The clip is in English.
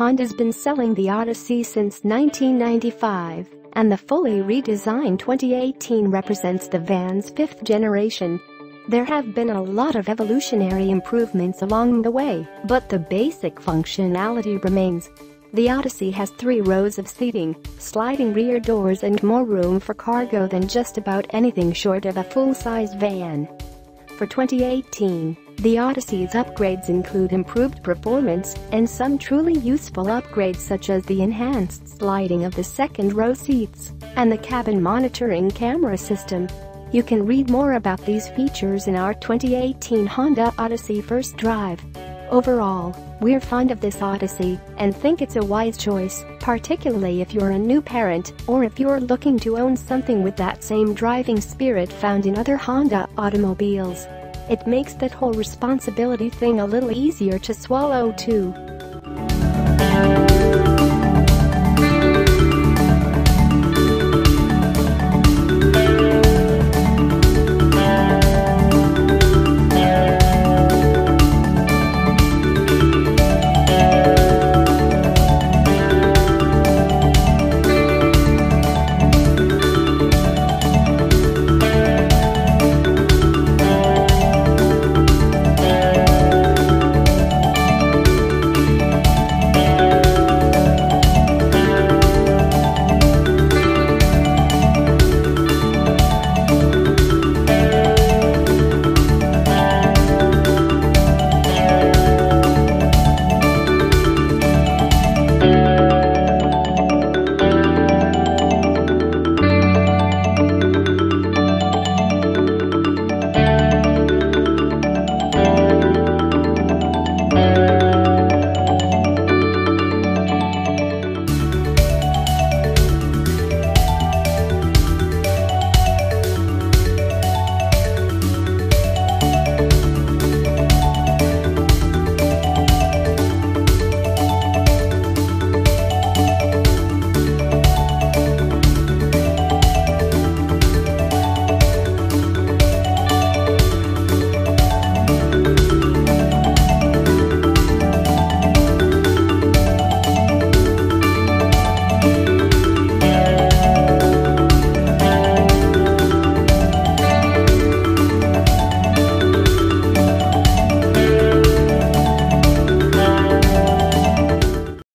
Honda's been selling the Odyssey since 1995, and the fully redesigned 2018 represents the van's fifth generation. There have been a lot of evolutionary improvements along the way, but the basic functionality remains. The Odyssey has three rows of seating, sliding rear doors and more room for cargo than just about anything short of a full-size van. For 2018, the Odyssey's upgrades include improved performance and some truly useful upgrades such as the enhanced sliding of the second row seats and the cabin monitoring camera system. You can read more about these features in our 2018 Honda Odyssey First Drive. Overall, we're fond of this Odyssey and think it's a wise choice, particularly if you're a new parent or if you're looking to own something with that same driving spirit found in other Honda automobiles. It makes that whole responsibility thing a little easier to swallow too.